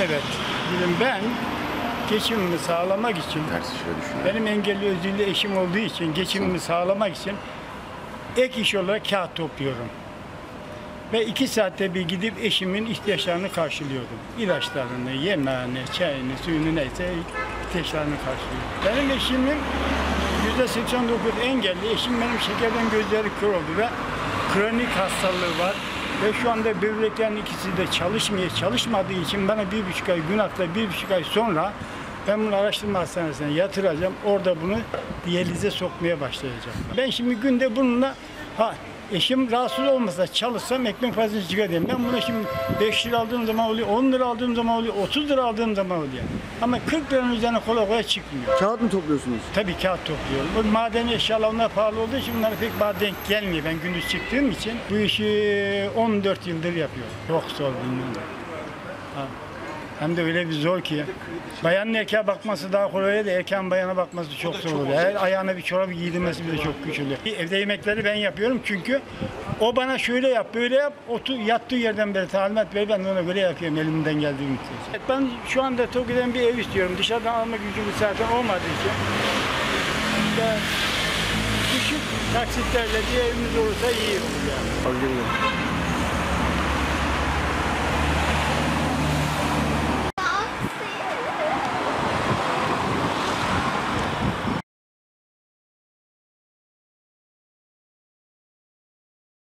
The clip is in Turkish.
Evet. Dedim ben geçimimi sağlamak için Ters şöyle düşünüyorum. benim engelli özürlü eşim olduğu için geçimimi sağlamak için ek iş olarak kağıt topluyorum. Ve iki saatte bir gidip eşimin ihtiyaçlarını karşılıyordum. İlaçlarını, yemeğini, çayını, suyunu neyse ihtiyaçlarını karşılıyorum. Benim eşimin yüzde 89 engelli. Eşim benim şekerden gözleri kör oldu ve kronik hastalığı var. Ve şu anda böbreklerin ikisi de çalışmıyor. Çalışmadığı için bana bir buçuk ay, gün hafta bir buçuk ay sonra ben bunu araştırma hastanesine yatıracağım. Orada bunu diyalize sokmaya başlayacağım. Ben şimdi günde bununla ha eşim rahatsız olmasa çalışsam ekmek parası çıkarayım. Ben bunu şimdi 5 lira aldığım zaman oluyor, 10 lira aldığım zaman oluyor, 30 lira aldığım zaman oluyor. Ama 40 liranın üzerine kolay kolay çıkmıyor. Kağıt mı topluyorsunuz? Tabii kağıt topluyorum. Bu madeni eşyalar onlar pahalı olduğu için bunlara pek bana denk gelmiyor. Ben gündüz çıktığım için bu işi 14 yıldır yapıyorum. Çok zor bilmem. Ha. Hem de öyle bir zor ki. Bayanın erkeğe bakması daha kolay da erkeğin bayana bakması çok zor oluyor. Her ayağına bir çorap giydirmesi bile çok güç oluyor. Evde yemekleri ben yapıyorum çünkü o bana şöyle yap, böyle yap, otur, yattığı yerden beri talimat ver, ben ona göre yapıyorum elimden geldiği müddetçe. Ben şu anda Toki'den bir ev istiyorum. Dışarıdan alma gücümüz zaten olmadığı için. İşte düşük taksitlerle bir evimiz olursa iyi olur yani.